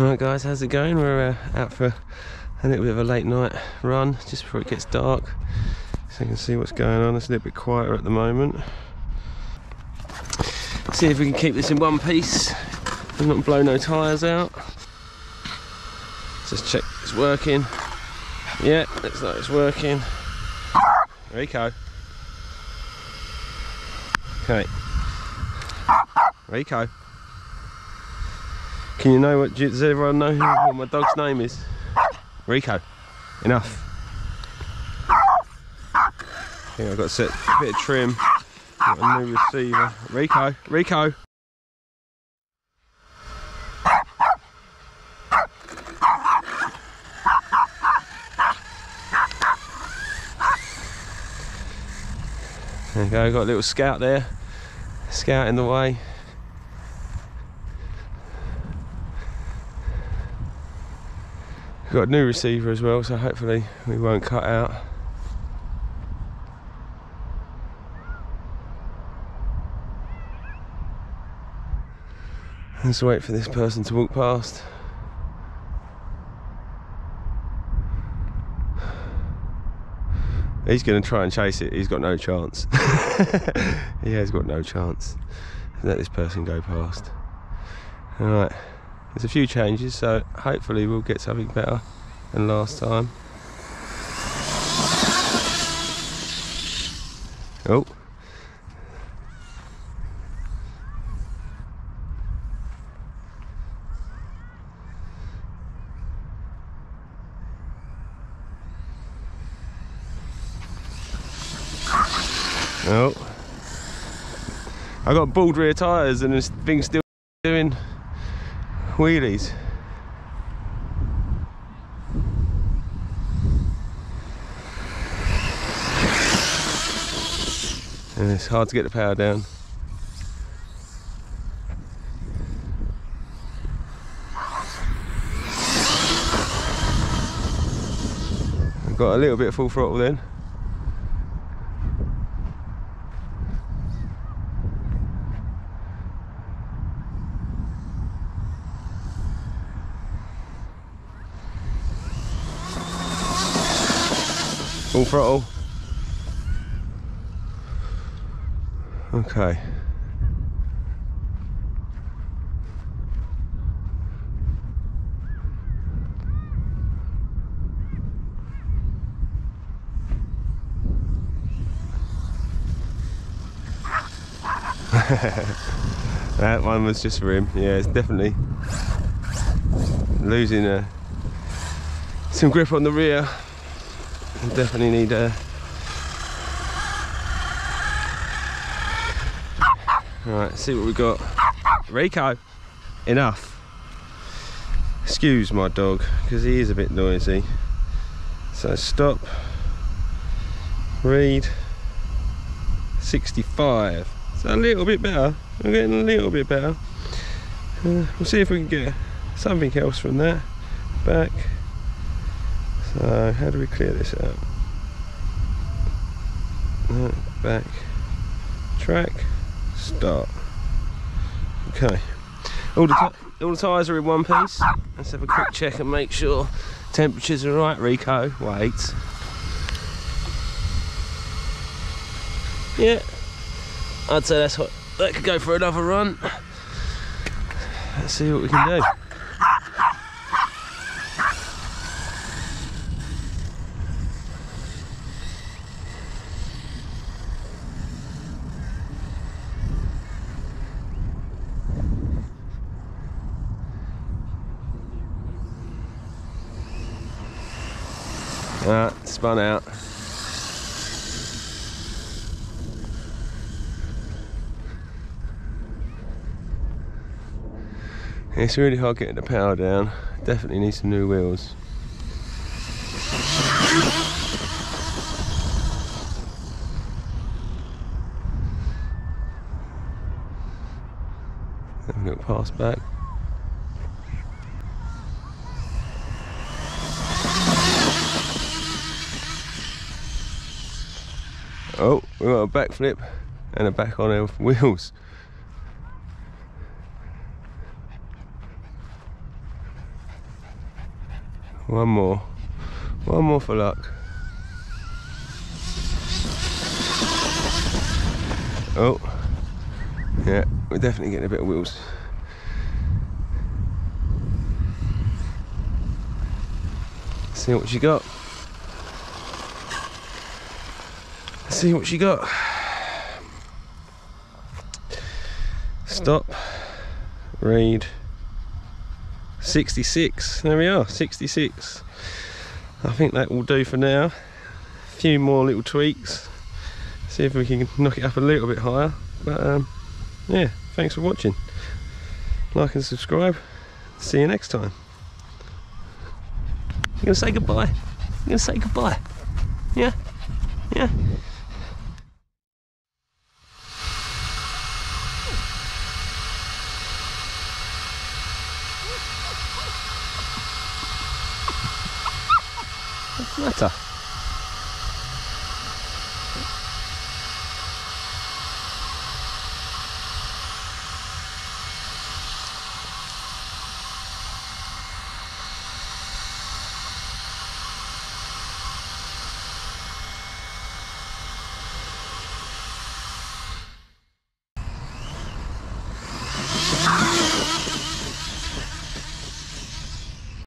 Alright guys, how's it going? We're uh, out for a little bit of a late night run just before it gets dark. So you can see what's going on. It's a little bit quieter at the moment. See if we can keep this in one piece and not blow no tyres out. Just check it's working. Yeah, looks like it's working. Rico. Okay. Rico. Can you know what, does everyone know who, what my dog's name is? Rico. Enough. Think I've got to set a bit of trim. Got a new receiver. Rico. Rico. There you go, got a little scout there. Scout in the way. We've got a new receiver as well, so hopefully we won't cut out. Let's wait for this person to walk past. He's going to try and chase it. He's got no chance. he has got no chance. Let this person go past. All right. There's a few changes, so hopefully we'll get something better than last time. Oh. Oh. I got bald rear tyres and this thing's still doing wheelies. And it's hard to get the power down. Got a little bit of full throttle then. Full throttle. Okay. that one was just for him. Yeah, it's definitely losing some grip on the rear. Definitely need a. Alright, see what we got. Rico, enough. Excuse my dog, because he is a bit noisy. So stop. Read. 65. So a little bit better. We're getting a little bit better. Uh, we'll see if we can get something else from that. Back. So how do we clear this out? Uh, back. Track. Start. Okay. All the, all the tyres are in one piece. Let's have a quick check and make sure temperatures are right. Rico, wait. Yeah, I'd say that's what that could go for another run. Let's see what we can do. Ah, spun out. It's really hard getting the power down. Definitely need some new wheels. I'm going to pass back. Oh, we got a backflip and a back on our wheels. One more. One more for luck. Oh. Yeah, we're definitely getting a bit of wheels. See what she got. See what she got. Stop. Read. 66. There we are, 66. I think that will do for now. A few more little tweaks. See if we can knock it up a little bit higher. But um, yeah, thanks for watching. Like and subscribe. See you next time. You gonna say goodbye? You gonna say goodbye? Yeah? Yeah? What's the matter?